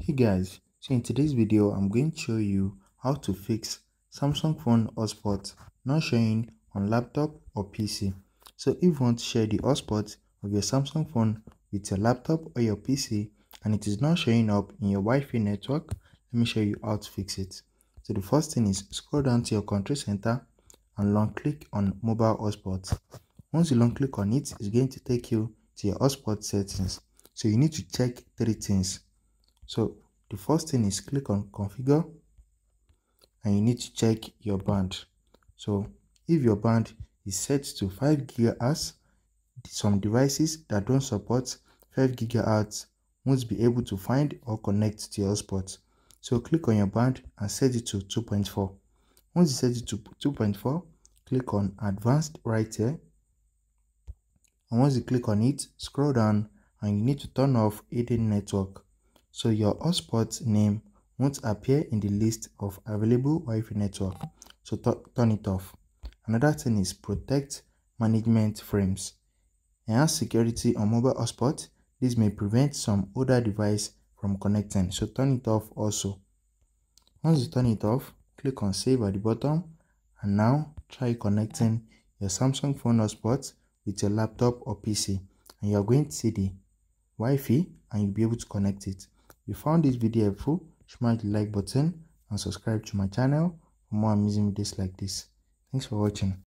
hey guys so in today's video i'm going to show you how to fix samsung phone hotspot not showing on laptop or pc so if you want to share the hotspot of your samsung phone with your laptop or your pc and it is not showing up in your wi-fi network let me show you how to fix it. So the first thing is scroll down to your control center and long click on mobile hotspot. Once you long click on it it's going to take you to your hotspot settings. So you need to check three things so the first thing is click on configure and you need to check your band. So if your band is set to 5 GHz, some devices that don't support 5 gigahertz won't be able to find or connect to your hotspot. So click on your band and set it to 2.4 once you set it to 2.4 click on advanced right here. And once you click on it scroll down and you need to turn off hidden network so your hotspot name won't appear in the list of available Wi-Fi network. So turn it off. Another thing is protect management frames. Enhance security on mobile hotspot this may prevent some older device from connecting. So turn it off also. Once you turn it off click on save at the bottom and now try connecting your samsung phone hotspot with your laptop or pc and you're going to see the Wi-Fi and you'll be able to connect it. You found this video helpful, smash the like button and subscribe to my channel for more amazing videos like this. Thanks for watching.